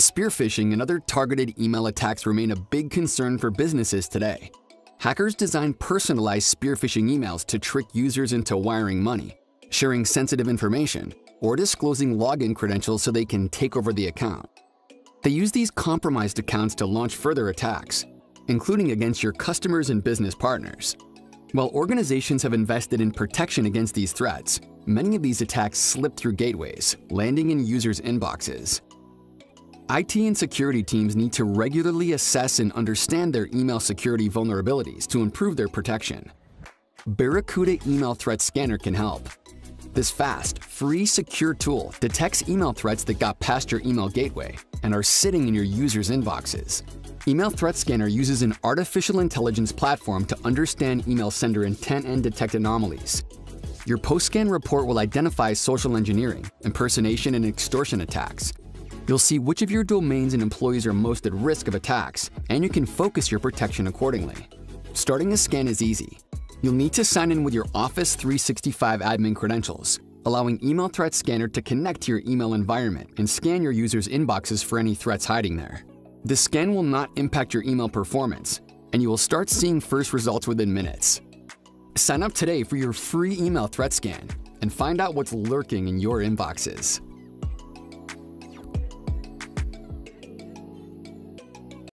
Spear phishing and other targeted email attacks remain a big concern for businesses today. Hackers design personalized spear phishing emails to trick users into wiring money, sharing sensitive information, or disclosing login credentials so they can take over the account. They use these compromised accounts to launch further attacks, including against your customers and business partners. While organizations have invested in protection against these threats, many of these attacks slip through gateways, landing in users' inboxes. IT and security teams need to regularly assess and understand their email security vulnerabilities to improve their protection. Barracuda Email Threat Scanner can help. This fast, free, secure tool detects email threats that got past your email gateway and are sitting in your users' inboxes. Email Threat Scanner uses an artificial intelligence platform to understand email sender intent and detect anomalies. Your post-scan report will identify social engineering, impersonation, and extortion attacks, You'll see which of your domains and employees are most at risk of attacks, and you can focus your protection accordingly. Starting a scan is easy. You'll need to sign in with your Office 365 admin credentials, allowing Email Threat Scanner to connect to your email environment and scan your users' inboxes for any threats hiding there. The scan will not impact your email performance, and you will start seeing first results within minutes. Sign up today for your free email threat scan and find out what's lurking in your inboxes.